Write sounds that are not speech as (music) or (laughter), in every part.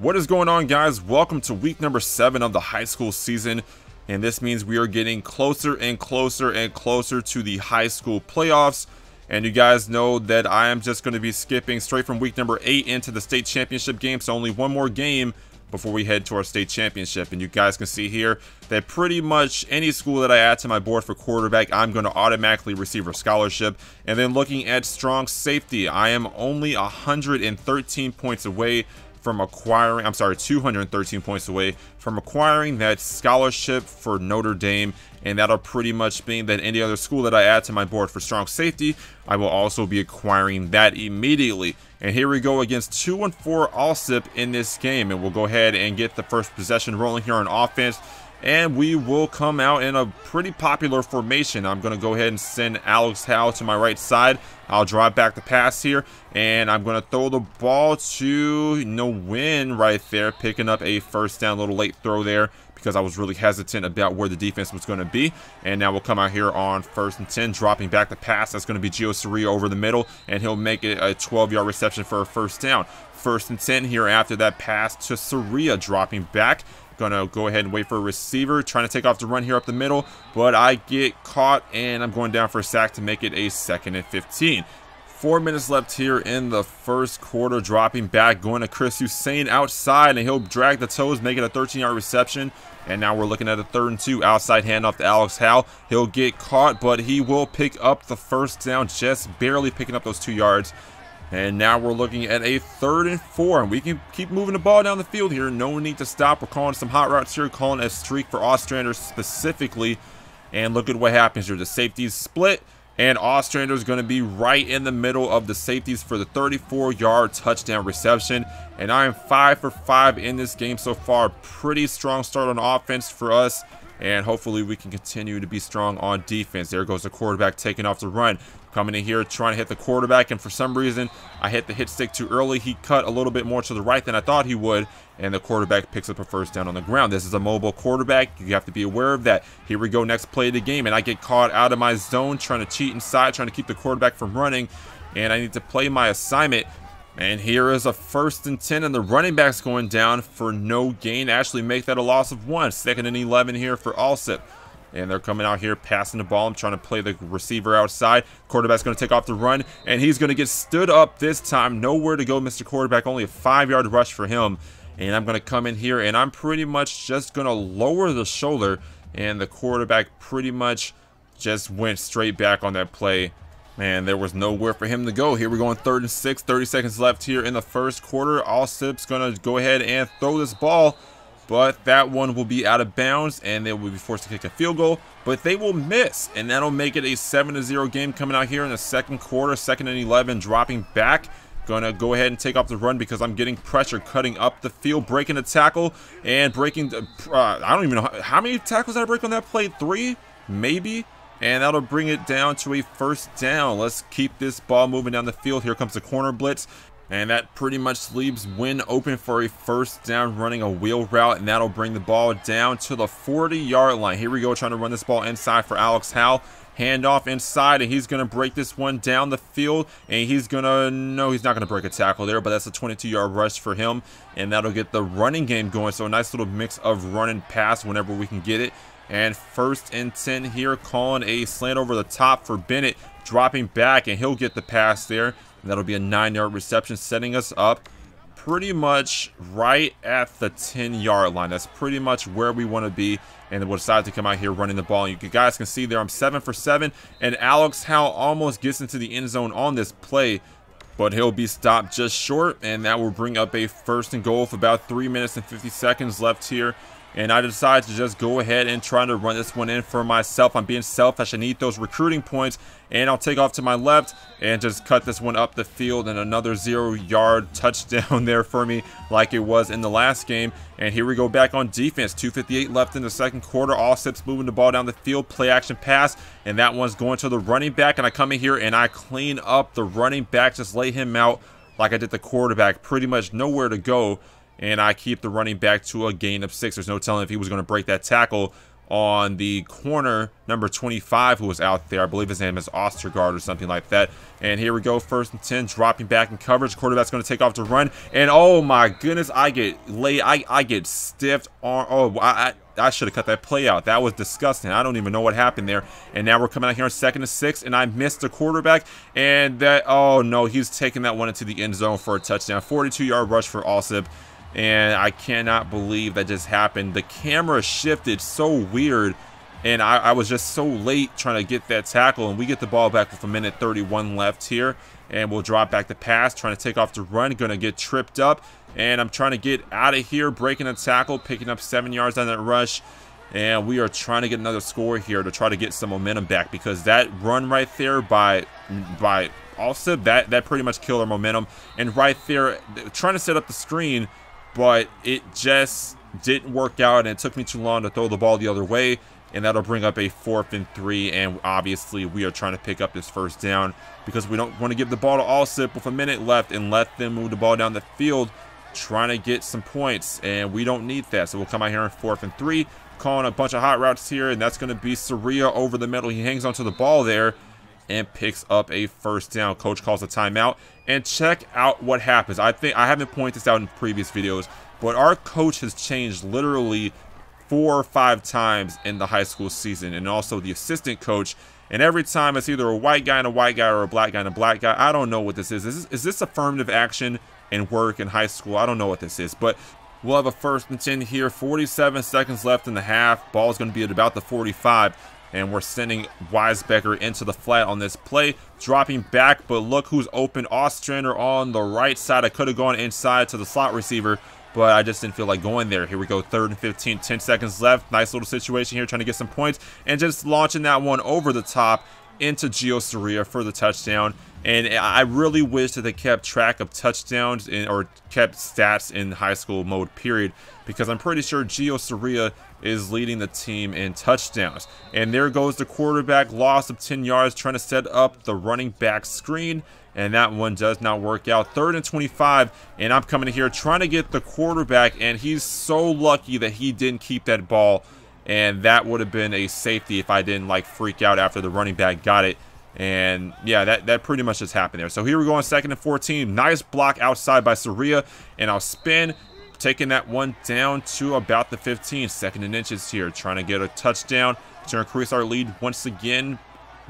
What is going on guys? Welcome to week number 7 of the high school season and this means we are getting closer and closer and closer to the high school playoffs and you guys know that I am just going to be skipping straight from week number 8 into the state championship game so only one more game before we head to our state championship. And you guys can see here that pretty much any school that I add to my board for quarterback, I'm going to automatically receive a scholarship. And then looking at strong safety, I am only 113 points away from acquiring, I'm sorry, 213 points away from acquiring that scholarship for Notre Dame. And that'll pretty much mean that any other school that I add to my board for strong safety, I will also be acquiring that immediately. And here we go against 2 and 4 Alsip in this game. And we'll go ahead and get the first possession rolling here on offense. And we will come out in a pretty popular formation. I'm going to go ahead and send Alex Howe to my right side. I'll drive back the pass here. And I'm going to throw the ball to no win right there. Picking up a first down, A little late throw there because I was really hesitant about where the defense was going to be. And now we'll come out here on first and 10, dropping back the pass. That's going to be Gio Saria over the middle, and he'll make it a 12-yard reception for a first down. First and 10 here after that pass to Saria, dropping back. Gonna go ahead and wait for a receiver, trying to take off the run here up the middle, but I get caught and I'm going down for a sack to make it a second and 15. Four minutes left here in the first quarter, dropping back, going to Chris Hussein outside, and he'll drag the toes, making a 13-yard reception. And now we're looking at a third and two, outside handoff to Alex Howe. He'll get caught, but he will pick up the first down, just barely picking up those two yards. And now we're looking at a third and four, and we can keep moving the ball down the field here. No need to stop. We're calling some hot routes here, calling a streak for Ostrander specifically. And look at what happens here. The safeties split. And Ostrander is going to be right in the middle of the safeties for the 34-yard touchdown reception. And I am 5 for 5 in this game so far. Pretty strong start on offense for us. And hopefully we can continue to be strong on defense. There goes the quarterback taking off the run. Coming in here trying to hit the quarterback, and for some reason, I hit the hit stick too early. He cut a little bit more to the right than I thought he would, and the quarterback picks up a first down on the ground. This is a mobile quarterback. You have to be aware of that. Here we go, next play of the game, and I get caught out of my zone trying to cheat inside, trying to keep the quarterback from running, and I need to play my assignment. And here is a first and 10, and the running back's going down for no gain. Actually make that a loss of one. Second and 11 here for Alsip. And they're coming out here passing the ball. I'm trying to play the receiver outside. Quarterback's going to take off the run. And he's going to get stood up this time. Nowhere to go, Mr. Quarterback. Only a five-yard rush for him. And I'm going to come in here. And I'm pretty much just going to lower the shoulder. And the quarterback pretty much just went straight back on that play. Man, there was nowhere for him to go. Here we go on third and six. 30 seconds left here in the first quarter. Alsip's going to go ahead and throw this ball but that one will be out of bounds and they will be forced to kick a field goal but they will miss and that'll make it a 7-0 game coming out here in the second quarter second and 11 dropping back gonna go ahead and take off the run because I'm getting pressure cutting up the field breaking the tackle and breaking uh, I don't even know how, how many tackles did I break on that play three maybe and that'll bring it down to a first down. Let's keep this ball moving down the field. Here comes the corner blitz. And that pretty much leaves Win open for a first down running a wheel route. And that'll bring the ball down to the 40-yard line. Here we go trying to run this ball inside for Alex Howe. Handoff inside, and he's going to break this one down the field. And he's going to, no, he's not going to break a tackle there, but that's a 22-yard rush for him. And that'll get the running game going. So a nice little mix of run and pass whenever we can get it. And first and 10 here, calling a slant over the top for Bennett, dropping back, and he'll get the pass there. And that'll be a 9-yard reception, setting us up pretty much right at the 10-yard line. That's pretty much where we want to be. And we'll decide to come out here running the ball. And you guys can see there, I'm 7 for 7. And Alex Howe almost gets into the end zone on this play. But he'll be stopped just short. And that will bring up a first and goal with about 3 minutes and 50 seconds left here and I decided to just go ahead and try to run this one in for myself. I'm being selfish. I need those recruiting points. And I'll take off to my left and just cut this one up the field. And another zero-yard (laughs) touchdown there for me like it was in the last game. And here we go back on defense. 2.58 left in the second quarter. Alsip's moving the ball down the field. Play action pass. And that one's going to the running back. And I come in here and I clean up the running back. Just lay him out like I did the quarterback. Pretty much nowhere to go and I keep the running back to a gain of six. There's no telling if he was going to break that tackle, on the corner, number 25, who was out there. I believe his name is Ostergaard or something like that. And here we go, first and 10, dropping back in coverage. Quarterback's going to take off to run. And oh my goodness, I get late. I, I get stiffed on. Oh, I, I should have cut that play out. That was disgusting. I don't even know what happened there. And now we're coming out here on second and six, and I missed the quarterback. And that, oh no, he's taking that one into the end zone for a touchdown. 42-yard rush for Alsip and I cannot believe that just happened. The camera shifted so weird, and I, I, was just so late trying to get that tackle, and we get the ball back with a minute 31 left here, and we'll drop back the pass, trying to take off the run, going to get tripped up, and I'm trying to get out of here, breaking a tackle, picking up seven yards on that rush, and we are trying to get another score here to try to get some momentum back, because that run right there by by Alsip that that pretty much killed our momentum, and right there, trying to set up the screen, but it just didn't work out and it took me too long to throw the ball the other way and that'll bring up a fourth and three and obviously we are trying to pick up this first down because we don't want to give the ball to Alsip with a minute left and let them move the ball down the field trying to get some points and we don't need that so we'll come out here in fourth and three calling a bunch of hot routes here and that's going to be Saria over the middle he hangs onto the ball there and picks up a first down. Coach calls a timeout. And check out what happens. I think I haven't pointed this out in previous videos, but our coach has changed literally four or five times in the high school season, and also the assistant coach. And every time it's either a white guy and a white guy or a black guy and a black guy. I don't know what this is. Is this, is this affirmative action in work in high school? I don't know what this is, but we'll have a first and 10 here. 47 seconds left in the half. Ball is going to be at about the 45 and we're sending Weisbecker into the flat on this play, dropping back, but look who's open. Ostrander on the right side. I could have gone inside to the slot receiver, but I just didn't feel like going there. Here we go, third and 15, 10 seconds left. Nice little situation here, trying to get some points, and just launching that one over the top into Gio Saria for the touchdown. And I really wish that they kept track of touchdowns in, or kept stats in high school mode, period, because I'm pretty sure Gio Saria is leading the team in touchdowns. And there goes the quarterback, loss of 10 yards, trying to set up the running back screen. And that one does not work out. Third and 25, and I'm coming here trying to get the quarterback, and he's so lucky that he didn't keep that ball. And that would have been a safety if I didn't like freak out after the running back got it. And yeah, that, that pretty much just happened there. So here we go on second and 14. Nice block outside by Saria. And I'll spin, taking that one down to about the 15, second and inches here, trying to get a touchdown to increase our lead once again.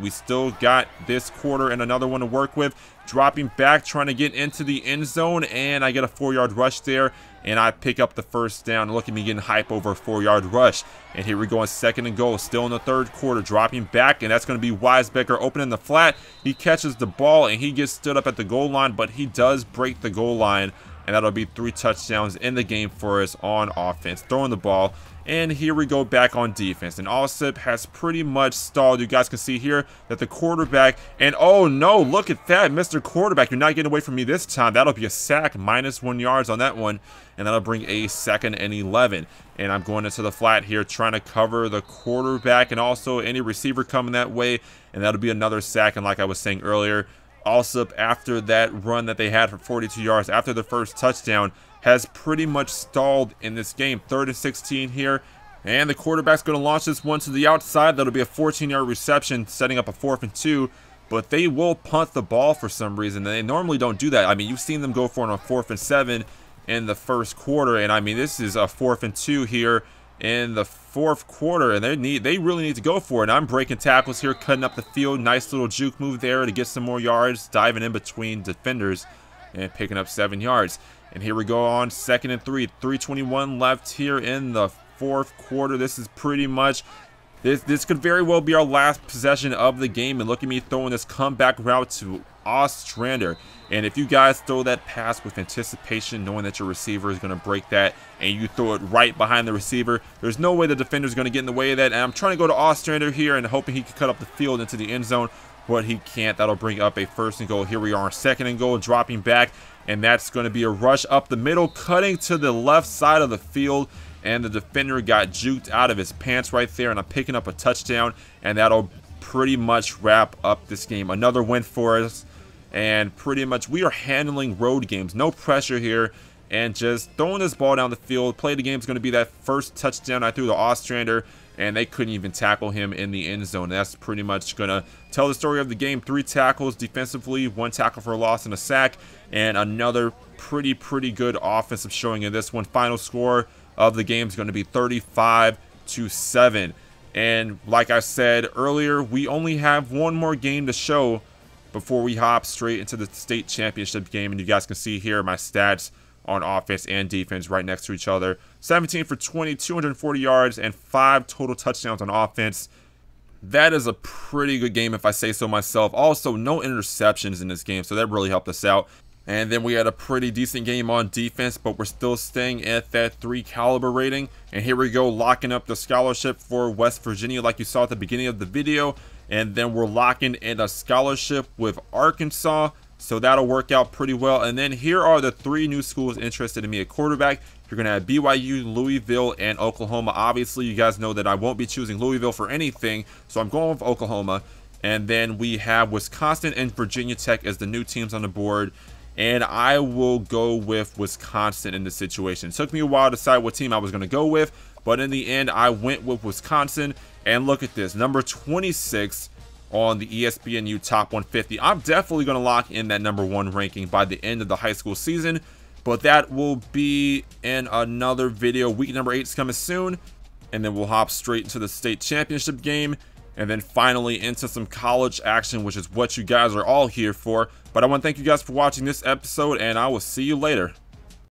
We still got this quarter and another one to work with. Dropping back, trying to get into the end zone, and I get a four-yard rush there, and I pick up the first down. Look at me getting hype over a four-yard rush. And here we go on second and goal, still in the third quarter, dropping back, and that's going to be Weisbecker opening the flat. He catches the ball, and he gets stood up at the goal line, but he does break the goal line and that'll be three touchdowns in the game for us on offense, throwing the ball. And here we go back on defense. And Alsip has pretty much stalled. You guys can see here that the quarterback, and oh no, look at that, Mr. Quarterback. You're not getting away from me this time. That'll be a sack, minus one yards on that one. And that'll bring a second and 11. And I'm going into the flat here, trying to cover the quarterback and also any receiver coming that way. And that'll be another sack. And like I was saying earlier, Alsip, after that run that they had for 42 yards, after the first touchdown, has pretty much stalled in this game. Third and 16 here. And the quarterback's going to launch this one to the outside. That'll be a 14-yard reception, setting up a fourth and two. But they will punt the ball for some reason. They normally don't do that. I mean, you've seen them go for it on fourth and seven in the first quarter. And I mean, this is a fourth and two here in the fourth quarter, and they need they really need to go for it. I'm breaking tackles here, cutting up the field. Nice little juke move there to get some more yards, diving in between defenders and picking up seven yards. And here we go on second and three. 321 left here in the fourth quarter. This is pretty much this this could very well be our last possession of the game. And look at me throwing this comeback route to Ostrander. And if you guys throw that pass with anticipation, knowing that your receiver is going to break that, and you throw it right behind the receiver, there's no way the defender is going to get in the way of that. And I'm trying to go to Ostrander here and hoping he can cut up the field into the end zone, but he can't. That'll bring up a first and goal. Here we are, second and goal, dropping back, and that's going to be a rush up the middle, cutting to the left side of the field and the defender got juked out of his pants right there and I'm picking up a touchdown and that'll pretty much wrap up this game. Another win for us and pretty much we are handling road games. No pressure here. and just throwing this ball down the field. Play the game is going to be that first touchdown I threw to Ostrander, and they couldn't even tackle him in the end zone. That's pretty much going to tell the story of the game. Three tackles defensively, one tackle for a loss and a sack, and another pretty, pretty good offensive showing in this one. Final score of the game is going to be 35 to 7. And like I said earlier, we only have one more game to show before we hop straight into the state championship game. And you guys can see here my stats on offense and defense right next to each other. 17 for 20, 240 yards, and 5 total touchdowns on offense. That is a pretty good game if I say so myself. Also, no interceptions in this game, so that really helped us out. And then we had a pretty decent game on defense, but we're still staying at that 3 caliber rating. And here we go, locking up the scholarship for West Virginia like you saw at the beginning of the video. And then we're locking in a scholarship with Arkansas. So that'll work out pretty well. And then here are the three new schools interested in me at quarterback. You're going to have BYU, Louisville, and Oklahoma. Obviously, you guys know that I won't be choosing Louisville for anything, so I'm going with Oklahoma. And then we have Wisconsin and Virginia Tech as the new teams on the board. And I will go with Wisconsin in this situation. It took me a while to decide what team I was going to go with, but in the end, I went with Wisconsin. And look at this, number 26 on the ESPNU Top 150. I'm definitely going to lock in that number one ranking by the end of the high school season, but that will be in another video. Week number eight is coming soon, and then we'll hop straight into the state championship game, and then finally into some college action, which is what you guys are all here for. But I want to thank you guys for watching this episode, and I will see you later.